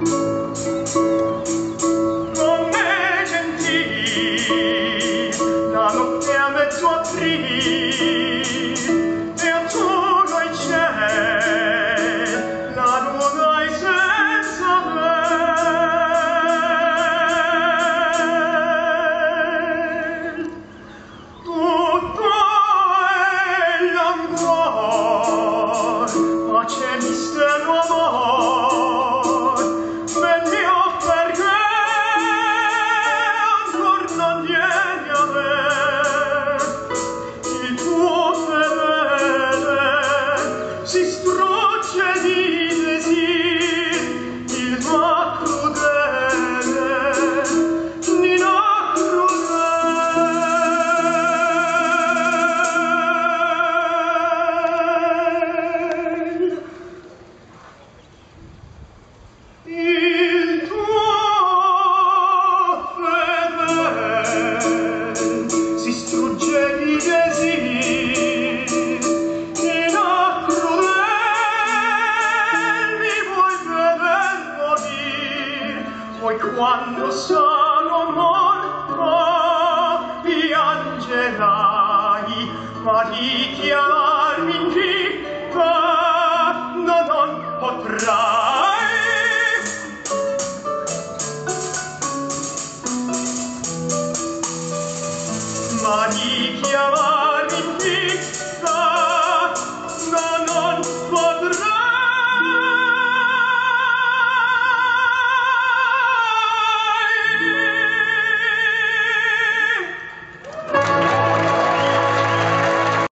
non me genti la notte a mezzo aprì e a tu noi c'è la luna mistero amor quando sono morto piangerai ma richiamarmi in città no, non potrai. Ma richiamarmi